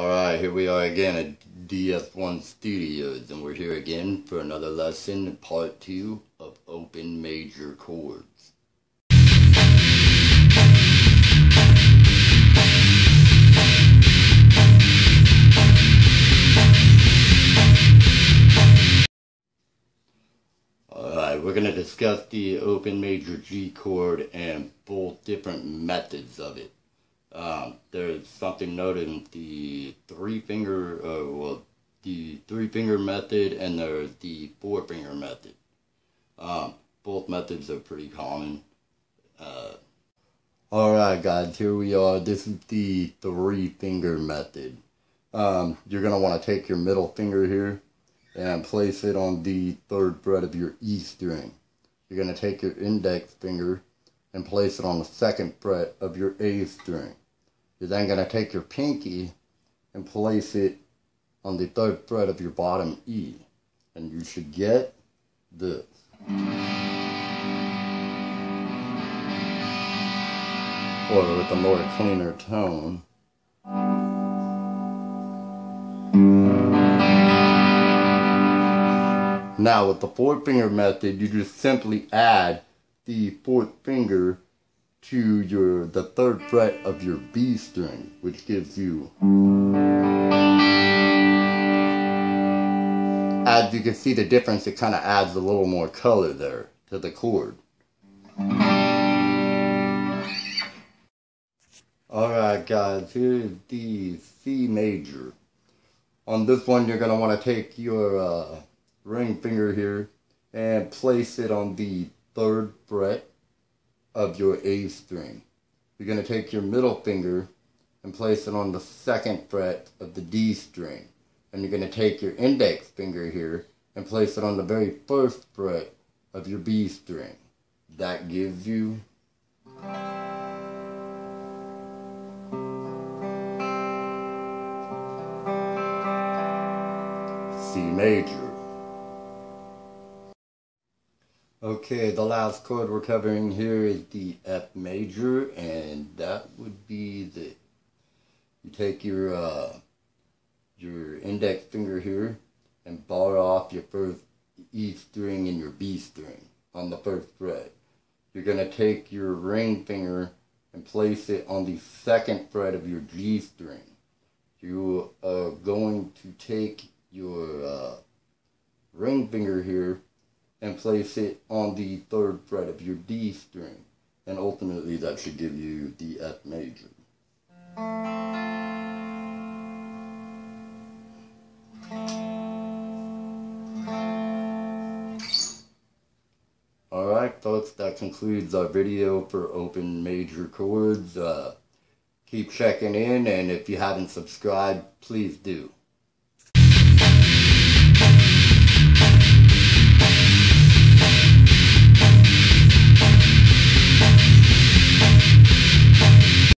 Alright, here we are again at DS1 Studios, and we're here again for another lesson, part 2 of open major chords. Alright, we're going to discuss the open major G chord and both different methods of it. Um, there's something noted in the three finger, uh, well, the three finger method and there's the four finger method. Um, both methods are pretty common. Uh, Alright guys, here we are. This is the three finger method. Um, you're going to want to take your middle finger here and place it on the third fret of your E string. You're going to take your index finger and place it on the second fret of your A string. You're then going to take your pinky and place it on the third fret of your bottom E. And you should get this. Or with a more cleaner tone. Now with the four finger method, you just simply add the fourth finger to your the third fret of your B string, which gives you as you can see the difference, it kind of adds a little more color there to the chord. Alright guys, here's the C major. On this one you're going to want to take your uh, ring finger here and place it on the third fret of your A string. You're going to take your middle finger and place it on the second fret of the D string. And you're going to take your index finger here and place it on the very first fret of your B string. That gives you C major. Okay, the last chord we're covering here is the F major, and that would be the, you take your, uh, your index finger here and bar off your first E string and your B string on the first fret. You're going to take your ring finger and place it on the second fret of your G string. You are going to take your uh, ring finger here and place it on the third fret of your D string. And ultimately that should give you the F major. Alright folks, that concludes our video for open major chords. Uh, keep checking in and if you haven't subscribed, please do.